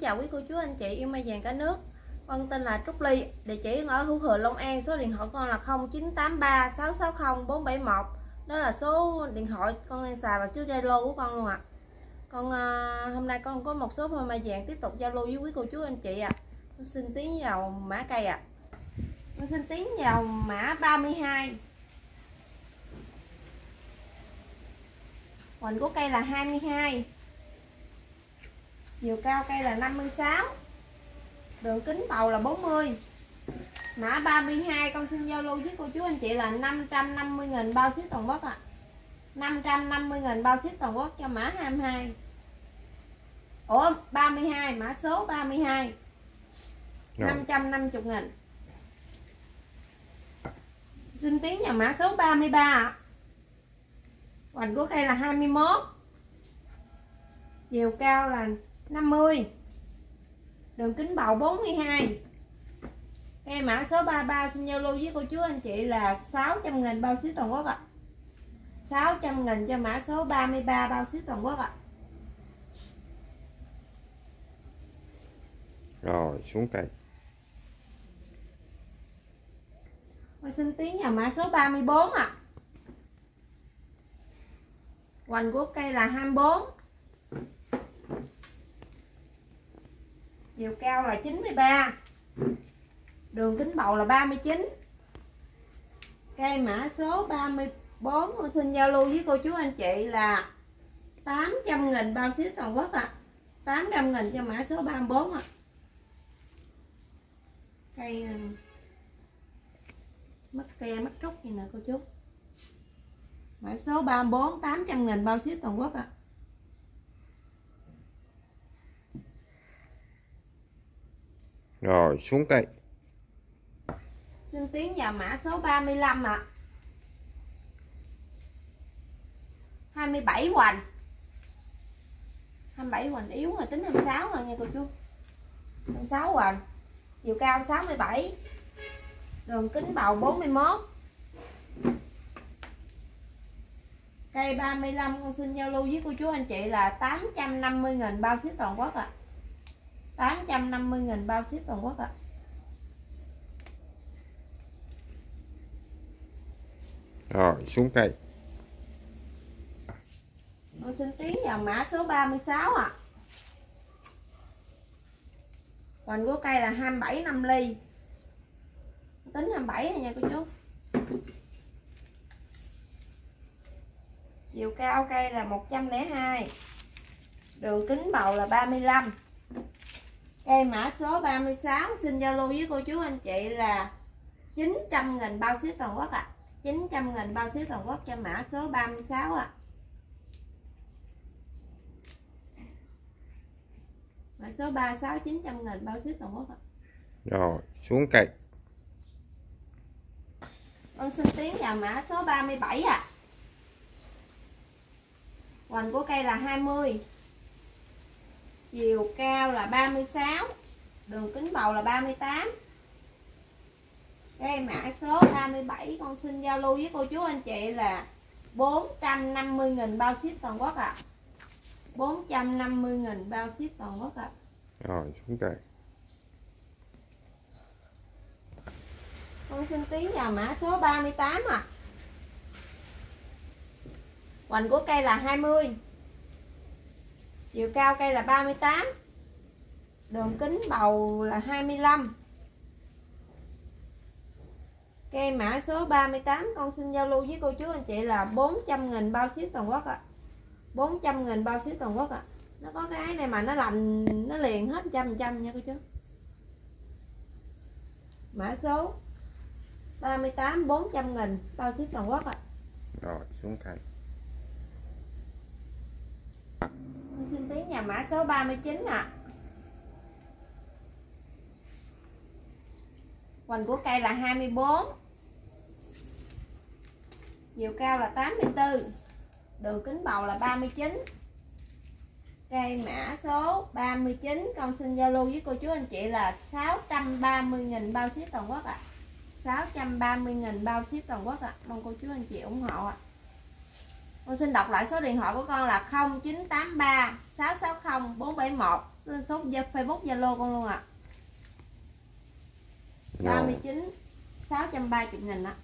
chào quý cô chú anh chị yêu mai vàng cả nước con tên là Trúc Ly địa chỉ ở Hữu Thừa Long An số điện thoại con là 0983 660 471 đó là số điện thoại con đang xài và số Zalo của con luôn ạ à. con à, hôm nay con có một số hoa mai vàng tiếp tục giao lưu với quý cô chú anh chị ạ à. con xin tiến vào mã cây ạ à. con xin tiến vào mã 32 hoành của cây là 22 chiều cao cây là 56 đường kính bầu là 40 mã 32 con xin giao lưu với cô chú anh chị là 550.000 bao ship toàn quốc ạ. à. 550.000 bao ship toàn quốc cho mã 22 Ủa 32 mã số 32 Rồi. 550 nghìn. Xin tiến vào mã số 33 ạ. Hoành của cây là 21 Chiều cao là 50 đường kính bầu 42 cây mã số 33 xin giao lưu với cô chú anh chị là 600 nghìn bao ship toàn quốc ạ à. 600 nghìn cho mã số 33 bao ship toàn quốc ạ à. rồi xuống cây Tôi xin tiến vào mã số 34 ạ à. Hoành của cây là 24 chiều cao là 93 đường kính bầu là 39 cây mã số 34 con xin giao lưu với cô chú anh chị là 800 nghìn bao ship toàn quốc ạ à. 800 nghìn cho mã số 34 ạ à. cây ờ, mất ke mất trúc gì nè cô chú mã số 34 800 nghìn bao ship toàn quốc ạ à. Rồi, xuống cây Xin tiến vào mã số 35 ạ à. 27 hoành 27 hoành yếu rồi tính 26 rồi nha cô chú 26 hoành, Chiều cao 67 Đường kính bầu 41 Cây 35 con xin giao lưu với cô chú anh chị là 850.000 bao ship toàn quốc ạ à. 850.000 bao ship toàn quốc ạ. À. Rồi xuống cây. Con xin tiến vào mã số 36 ạ. À. Còn của cây là 27 5 ly. Tính 27 này nha cô chú. Chiều cao cây là 102. Đường kính bầu là 35 Cây mã số 36 xin giao lưu với cô chú anh chị là 900 nghìn bao ship toàn quốc ạ. À. 900 nghìn bao ship toàn quốc cho mã số 36 ạ. À. Mã số 36 900 nghìn bao ship toàn quốc ạ. À. Rồi, xuống cây. Con xin tiến vào mã số 37 ạ. À. Hoành của cây là 20 chiều cao là 36 đường kính bầu là 38 cây mã số 37 con xin giao lưu với cô chú anh chị là 450.000 bao ship toàn quốc ạ à. 450.000 bao ship toàn quốc ạ à. rồi xuống cây con xin tiến vào mã số 38 ạ à. hoành của cây là 20 chiều cao cây là 38 đường kính bầu là 25 cây mã số 38 con xin giao lưu với cô chú anh chị là 400.000 bao ship toàn quốc ạ à. 400.000 bao ship toàn quốc ạ à. nó có cái này mà nó lạnh nó liền hết trăm trăm nha cô chú mã số 38 400.000 bao ship toàn quốc ạ à. rồi, xuống cây xin tiến nhà mã số 39 ạ à. Hoành của cây là 24 Chiều cao là 84 Đường kính bầu là 39 Cây mã số 39 Con xin giao lưu với cô chú anh chị là 630.000 bao ship toàn quốc ạ à. 630.000 bao ship toàn quốc ạ à. Mong cô chú anh chị ủng hộ ạ à. Con xin đọc lại số điện thoại của con là 0983 660 471 số Facebook Zalo con luôn ạ. À. rồi 39 630 nghìn ạ.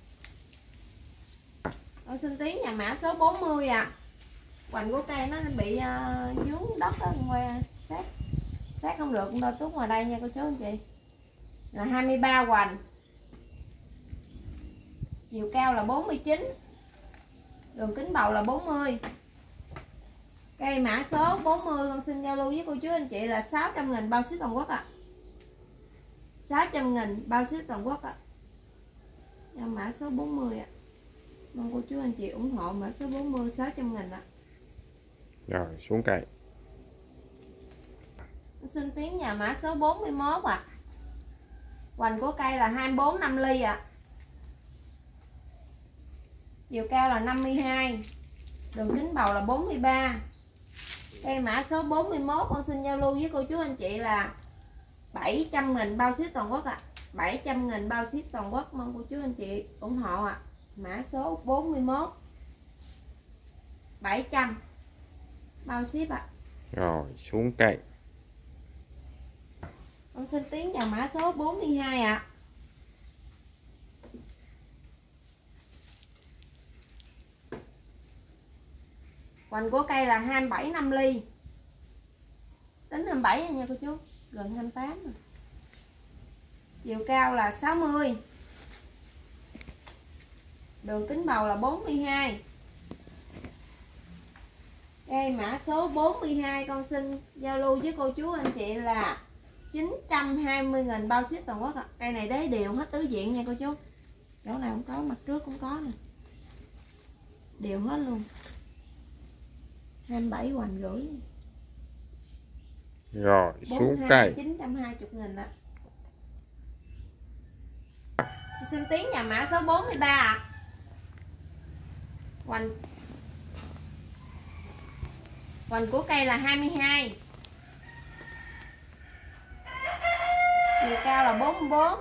Con xin tiếng nhà mã số 40 ạ. À. hoành của cây nó bị uh, dướng đất ở ngoài sát sát không được đôi tút ngoài đây nha cô chú anh chị. Là 23 hoành. Chiều cao là 49 đường kính bầu là 40 cây mã số 40 con xin giao lưu với cô chú anh chị là 600 nghìn bao ship toàn quốc ạ à. 600 nghìn bao ship toàn quốc ạ à. mã số 40 ạ à. mong cô chú anh chị ủng hộ mã số 40 600 nghìn ạ à. rồi xuống cây xin tiếng nhà mã số 41 ạ à. hoành của cây là 24 5 ly ạ à. Chiều cao là 52 đường kính bầu là 43 cây mã số 41 con xin giao lưu với cô chú anh chị là 700 nghìn bao ship toàn quốc ạ à. 700 nghìn bao ship toàn quốc mong cô chú anh chị ủng hộ ạ à. mã số 41 700 bao ship ạ à. rồi xuống cây con xin tiến vào mã số 42 ạ à. Hoành của cây là 27 5 ly. Tính 27 rồi nha cô chú Gần 28 rồi. Chiều cao là 60 Đường kính bầu là 42 đây mã số 42 con xin giao lưu với cô chú anh chị là 920.000 bao ship toàn quốc ạ. À. Cây này đế đều hết tứ diện nha cô chú. Chỗ nào cũng có, mặt trước cũng có nè. Đều hết luôn. 27 hoành rưỡi rồi xuống cây. 920 nghìn ạ. Xin tiếng nhà mã số 43 ạ. Hoành. Hoành của cây là 22 Chiều cao là 44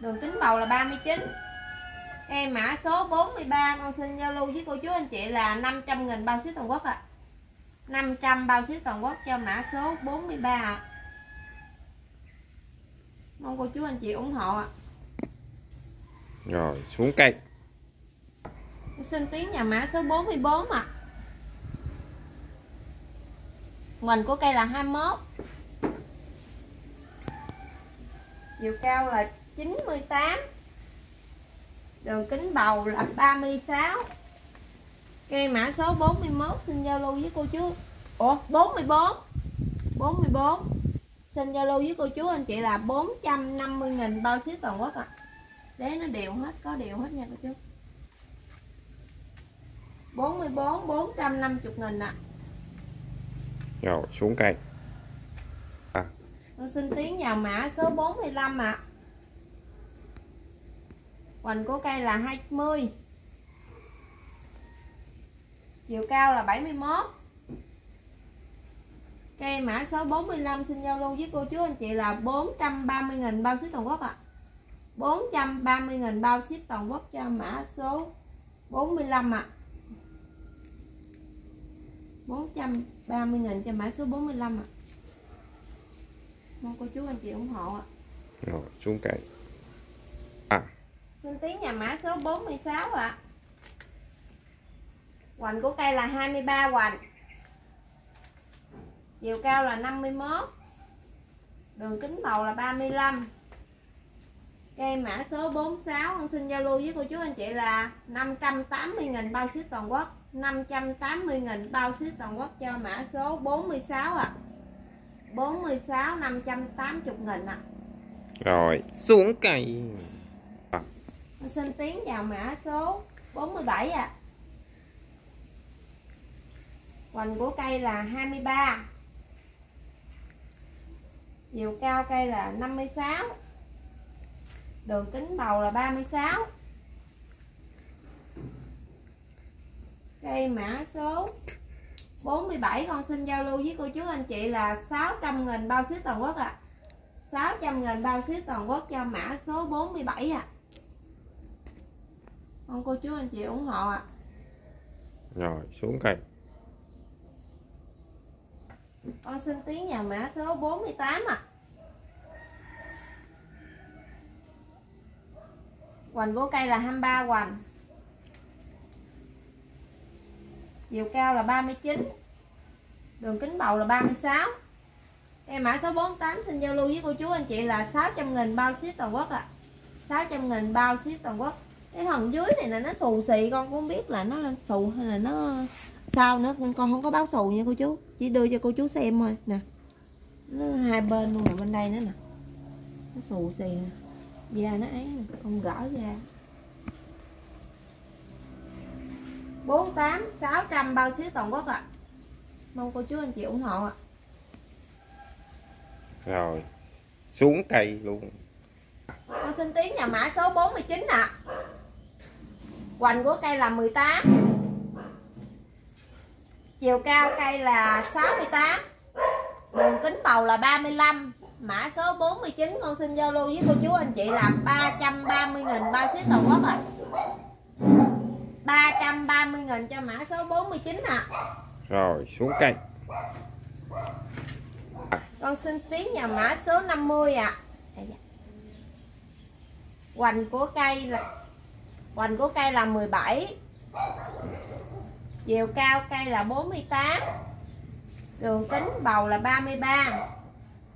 Đường kính bầu là 39 Em mã số 43 con xin giao lưu với cô chú anh chị là 500 nghìn bao ship toàn quốc ạ à. 500 bao ship toàn quốc cho mã số 43 ạ à. Mong cô chú anh chị ủng hộ ạ à. rồi xuống cây Xin tiếng nhà mã số 44 ạ à. Mình của cây là 21 Chiều cao là 98 Đường kính bầu là 36 Cây mã số 41 xin giao lưu với cô chú. Ủa 44 44 Xin giao lưu với cô chú anh chị là 450 nghìn bao ship toàn quốc ạ. À. Đế nó đều hết, có đều hết nha cô chú. 44 450 nghìn ạ. À. rồi xuống cây. Con xin tiến vào mã số 45 ạ. à. Hoành của cây là 20 Chiều cao là 71 Cây mã số 45 xin giao lưu với cô chú anh chị là 430.000 bao ship toàn quốc ạ à. 430.000 bao ship toàn quốc cho mã số 45 ạ à. 430.000 cho mã số 45 ạ à. Mong cô chú anh chị ủng hộ ạ à. rồi, xuống cây Xin tiếng nhà mã số 46 ạ à. Hoành của cây là 23 hoành Chiều cao là 51 Đường kính bầu là 35 Cây mã số 46 Con xin giao lưu với cô chú anh chị là 580.000 bao ship toàn quốc 580.000 bao ship toàn quốc cho mã số 46 ạ à. 46 580.000 ạ à. rồi, xuống cây con xin tiến vào mã số 47 ạ à. Hoành của cây là 23 Chiều cao cây là 56 Đường kính bầu là 36 Cây mã số 47 con xin giao lưu với cô chú anh chị là 600 nghìn bao ship toàn quốc ạ à. 600 nghìn bao ship toàn quốc cho mã số 47 ạ à. Mong cô chú anh chị ủng hộ ạ à. rồi xuống cây con xin tiếng nhà mã số 48 ạ à. hoành của cây là 23 hoành chiều cao là 39 đường kính bầu là 36 em mã số 48 xin giao lưu với cô chú anh chị là 600 nghìn bao ship toàn quốc ạ à. 600 nghìn bao ship toàn quốc cái phần dưới này là nó xù xì con cũng biết là nó lên xù hay là nó sao nữa con không có báo xù nha cô chú chỉ đưa cho cô chú xem thôi nè nó hai bên luôn rồi bên đây nữa nè nó xù xì nè da nó ấy nè không gỡ ra 48 600 bao ship toàn quốc ạ à. mong cô chú anh chị ủng hộ ạ à. rồi xuống cây luôn con xin tiếng nhà mã số 49 ạ à. Hoành của cây là 18 chiều cao cây là 68 đường kính bầu là 35 mã số 49 con xin giao lưu với cô chú anh chị là 330 nghìn bao ship toàn quốc rồi 330 nghìn cho mã số 49 nè à. rồi xuống cây. Con xin tiếng nhà mã số 50 ạ. À. hoành của cây là hoành của cây là 17 chiều cao cây là 48 đường kính bầu là 33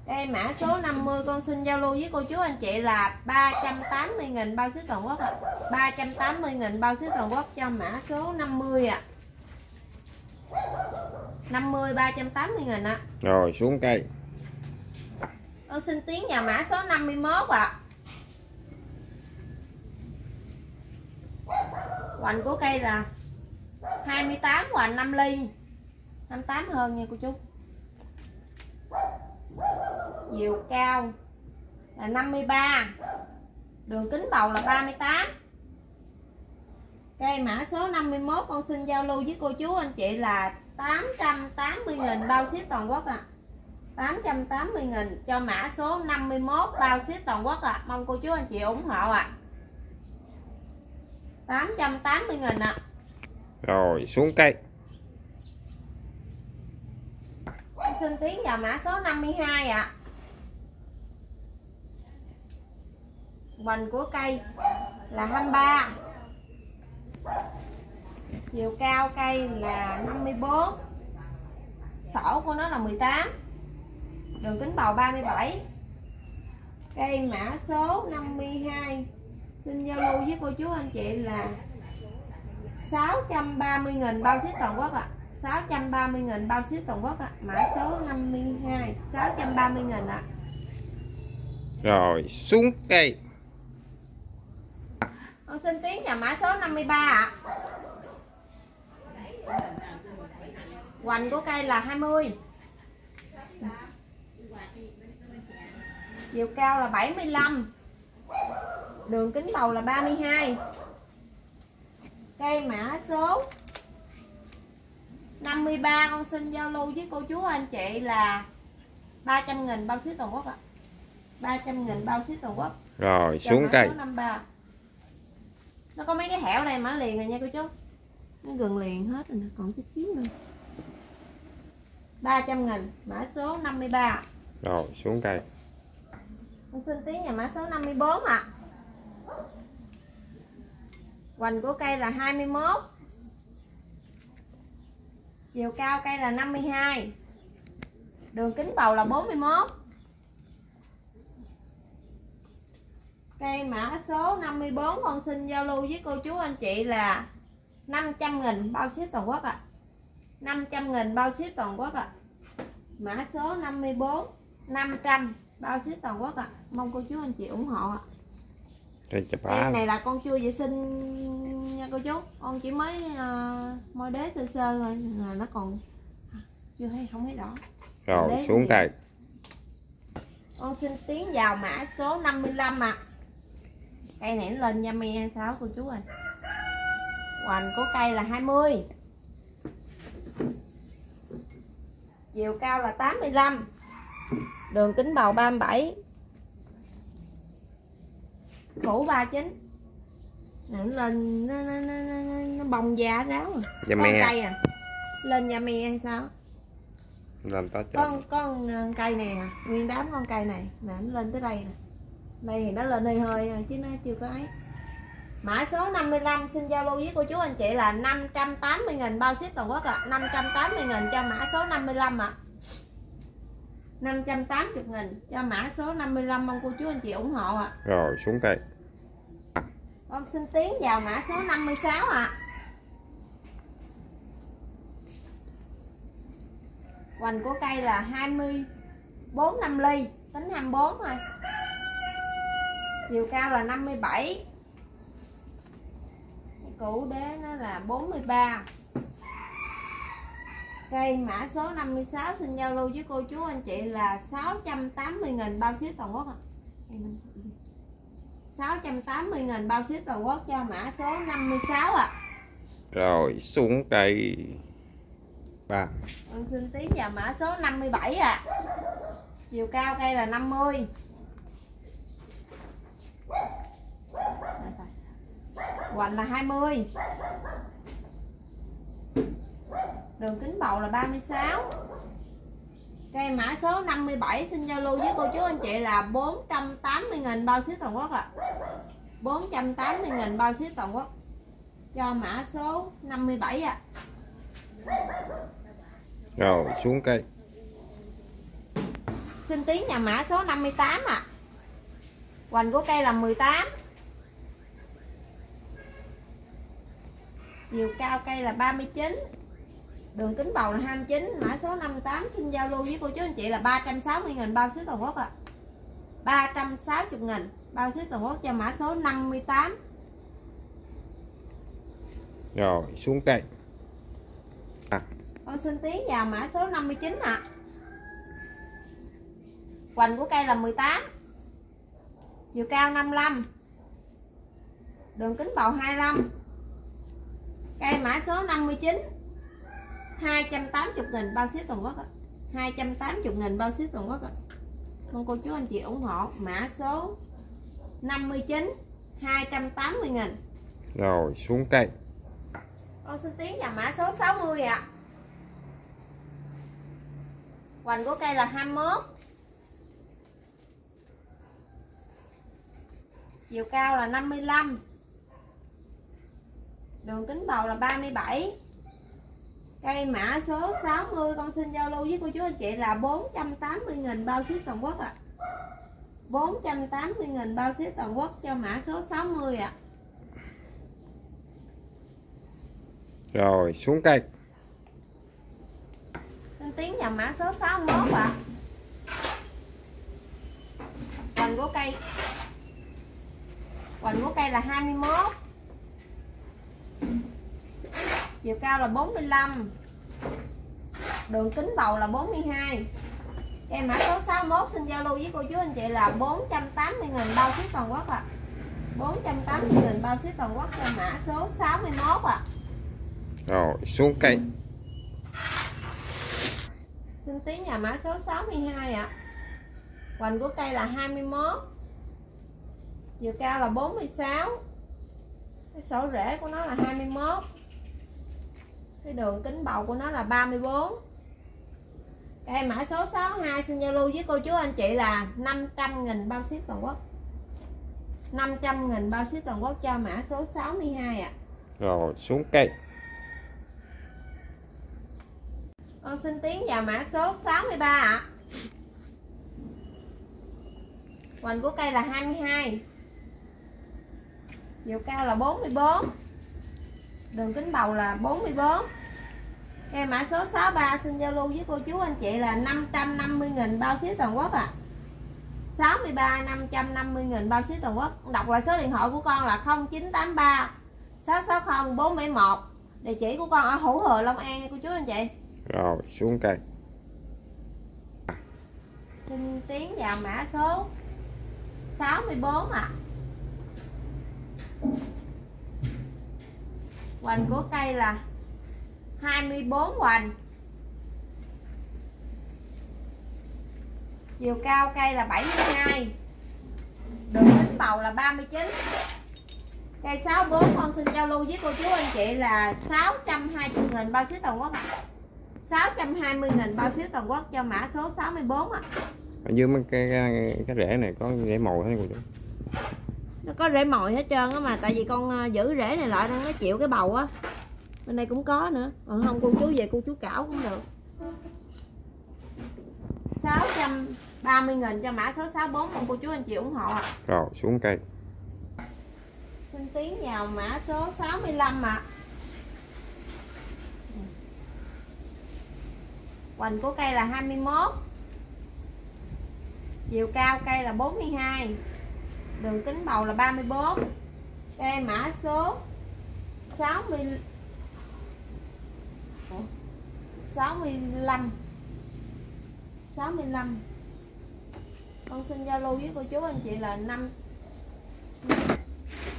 đây mã số 50 con xin giao lưu với cô chú anh chị là 380 nghìn bao ship toàn quốc ạ. 380 nghìn bao ship toàn quốc cho mã số 50 ạ. À. 50 380 nghìn ạ. À. Rồi xuống cây. Con xin tiến nhà mã số 51 ạ. À. Hoành của cây là 28 hoành 5 ly. 28 hơn nha cô chú chiều cao là 53 đường kính bầu là 38 cây mã số 51 con xin giao lưu với cô chú anh chị là 880.000 bao ship toàn quốc ạ à. 880.000 cho mã số 51 bao ship toàn quốc ạ à. mong cô chú anh chị ủng hộ ạ à. 880 nghìn ạ. À. rồi xuống cây. Xin tiến vào mã số 52 ạ. À. hoành của cây là 23 chiều cao cây là 54 sổ của nó là 18 đường kính bầu 37 cây mã số 52 xin giao lưu với cô chú anh chị là 630 nghìn bao ship toàn quốc ạ à. 630 nghìn bao ship toàn quốc ạ à. mã số 52 630 nghìn ạ à. rồi xuống cây con xin tiến nhà mã số 53 ạ à. hoành của cây là 20 chiều cao là 75 đường kính bầu là 32 cây mã số 53 con xin giao lưu với cô chú anh chị là 300 nghìn bao ship toàn quốc ạ. à. 300 nghìn bao ship toàn quốc. Rồi xuống cây. 53 nó có mấy cái hẻo này mà liền rồi nha cô chú. Nó gần liền hết rồi nè còn chút xíu nữa. 300 nghìn mã số 53 rồi xuống cây. Con xin tiếng nhà mã số 54 ạ. à hoành của cây là 21 chiều cao cây là 52 đường kính bầu là 41 Cây mã số 54 con xin giao lưu với cô chú anh chị là 500.000 bao ship toàn quốc ạ à. 500.000 bao ship toàn quốc ạ à. Mã số 54 500 bao ship toàn quốc ạ à. Mong cô chú anh chị ủng hộ ạ à. Em này là con chưa vệ sinh nha cô chú. Con chỉ mới uh, môi đế sơ sơ thôi là nó còn chưa thấy không thấy đỏ Rồi xuống cây Con xin tiến vào mã số 55 ạ. À cây này lên nha me sao cô chú ơi? Hoành của cây là 20 chiều cao là 85 đường kính bầu 37 củ 39 nó lên nó, nó, nó, nó, nó bông da ráo rồi da me cây à. Lên da me hay sao? Làm ta con chậm. Con ờ, cây này nè nguyên đám con cây này. Nè nó lên tới đây nè. Đây thì nó lên hơi hơi rồi, chứ nó chưa có ấy. Mã số 55 xin giao lưu với cô chú anh chị là 580 nghìn bao ship toàn quốc ạ. à. 580 nghìn cho mã số 55 ạ. à. 580 nghìn cho mã số 55 mong cô chú anh chị ủng hộ ạ à. rồi xuống cây con xin tiến vào mã số 56 ạ à. hoành của cây là 24 5 ly tính 24 thôi chiều cao là 57 củ đế nó là 43 cây mã số 56 xin giao lưu với cô chú anh chị là 680.000 bao ship toàn quốc ạ. 680.000 bao ship toàn quốc cho mã số 56 ạ. Rồi xuống cây ba. Con xin tiến vào mã số 57 ạ. Chiều cao cây là 50 hoành là 20 đường kính bầu là 36 cây mã số 57 xin giao lưu với cô chú anh chị là 480.000 bao ship toàn quốc ạ à. 480.000 bao ship toàn quốc cho mã số 57 ạ à. rồi xuống cây xin tiến nhà mã số 58 ạ à. hoành của cây là 18 chiều cao cây là 39 đường kính bầu là 29 mã số 58 xin giao lưu với cô chú anh chị là 360.000 bao ship toàn quốc ạ à. 360.000 bao ship toàn quốc cho mã số 58 rồi xuống cây à. con xin tiến vào mã số 59 ạ à. hoành của cây là 18 chiều cao 55 đường kính bầu 25 cây mã số 59 280 nghìn bao ship toàn quốc á 280 nghìn bao ship toàn quốc á mong cô chú anh chị ủng hộ mã số 59 280 nghìn. Rồi xuống cây con xin tiến vào mã số 60 ạ. À. hoành của cây là 21 chiều cao là 55 đường kính bầu là 37 cây mã số 60 con xin giao lưu với cô chú anh chị là 480.000 bao ship toàn quốc ạ à. 480.000 bao ship toàn quốc cho mã số 60 ạ à. rồi xuống cây xin tiến vào mã số 61 ạ à. hoành của cây hoành của cây là 21 chiều cao là 45 đường kính bầu là 42 em mã số 61 xin giao lưu với cô chú anh chị là 480 nghìn bao ship toàn quốc ạ à. 480 nghìn bao ship toàn quốc cho mã số 61 ạ à. rồi xuống cây xin tiến nhà mã số 62 ạ à. hoành của cây là 21 chiều cao là 46 cái sổ rễ của nó là 21 cái đường kính bầu của nó là 34 cây mã số 62 xin giao lưu với cô chú anh chị là 500 nghìn bao ship toàn quốc. 500 nghìn bao ship toàn quốc cho mã số 62 ạ. À. rồi xuống cây. Con xin tiến vào mã số 63 ạ. À. hoành của cây là 22 chiều cao là 44 đường kính bầu là 44 cây mã số 63 xin giao lưu với cô chú anh chị là 550.000 bao ship toàn quốc à 63 550.000 bao ship toàn quốc. Đọc lại số điện thoại của con là 0983 660 471 địa chỉ của con ở Hữu Thừa Long An nha cô chú anh chị. Rồi xuống cây. Xin tiến vào mã số 64 ạ. à hoành của cây là 24 hoành. Chiều cao cây là 72 đường kính bầu là 39 cây 64 con xin giao lưu với cô chú anh chị là 620 nghìn bao xíu toàn quốc 620 nghìn bao xíu toàn quốc cho mã số 64 ạ. Ở dưới mấy cái, cái, cái rễ này có rễ mồi hết cô chú nó có rễ mồi hết trơn á mà tại vì con ờ, giữ rễ này lại đang nó chịu cái bầu á. Bên đây cũng có nữa. Còn không cô chú về cô chú cảo cũng được. 630 nghìn cho mã số 64 mong cô chú anh chị ủng hộ ạ. Rồi xuống cây. Xin tiến vào mã số 65 ạ. Hoành của cây là 21 chiều cao cây là 42 đường kính bầu là 34 đây mã số 60 Ủa? 65 65 con xin giao lưu với cô chú anh chị là 5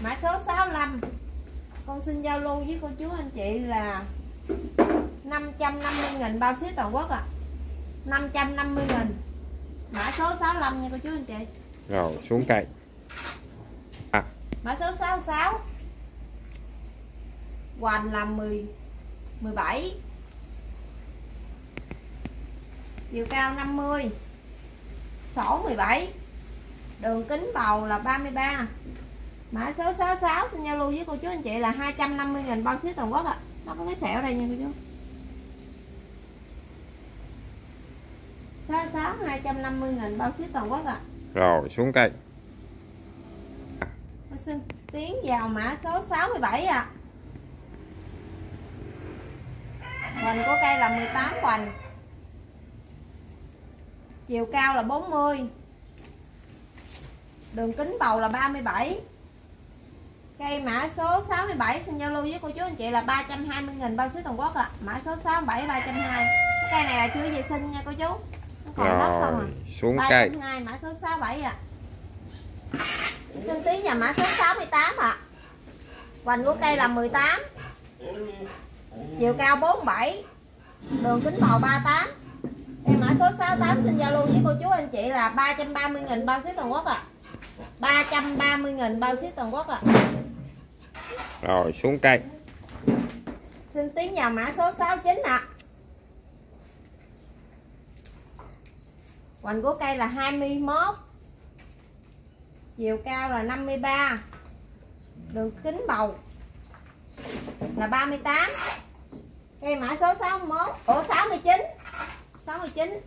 mã số 65 con xin giao lưu với cô chú anh chị là 550.000 bao ship toàn quốc ạ. à. 550.000 mã số 65 nha cô chú anh chị. Rồi, xuống cây à. mã số 66 hoành là 10 17 chiều cao 50 sổ 17 đường kính bầu là 33 mã số 66 xin giao lưu với cô chú anh chị là 250 nghìn bao ship toàn quốc ạ à. nó có cái sẹo đây nha cô chú 66 250 nghìn bao ship toàn quốc ạ à. rồi xuống cây xin tiến vào mã số 67 ạ. À. Hoành của cây là 18 hoành. Chiều cao là 40 Đường kính bầu là 37 Cây mã số 67 xin giao lưu với cô chú anh chị là 320 nghìn bao ship toàn quốc ạ. À. Mã số 67 320 Cây này là chưa vệ sinh nha cô chú. Nó còn đất không à? Xuống cây. 320 mã số 67 ạ. à. Xin tiến nhà mã số 68 ạ à. Hoành của cây là 18 Chiều cao 47 Đường kính bầu 38 Cây mã số 68 xin giao lưu với cô chú anh chị là 330 nghìn bao ship toàn quốc ạ à. 330 nghìn bao ship toàn quốc ạ à. rồi xuống cây Xin tiến vào mã số 69 ạ à. Hoành của cây là 21 Chiều cao là 53 Đường kính bầu Là 38 Cây mã số 61 Ủa 69 69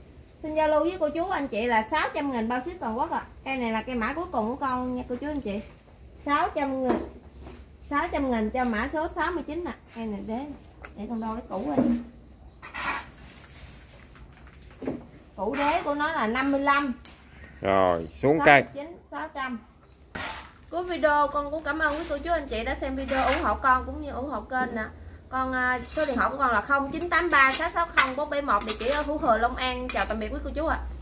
Xin giao lưu với cô chú anh chị là 600 nghìn bao ship toàn quốc ạ. À. Cây này là cây mã cuối cùng của con nha, cô chú anh chị. 600 nghìn. 600 nghìn cho mã số 69 nè à. Cây này để Để con đo cái cũ rồi cũ đế của nó là 55 rồi xuống cây. 69 600 Cuối video con cũng cảm ơn quý cô chú anh chị đã xem video ủng hộ con cũng như ủng hộ kênh nè. Con uh, số điện thoại của con là 0983 660 471 địa chỉ ở Phú Hòa Long An. Chào tạm biệt quý cô chú ạ. à.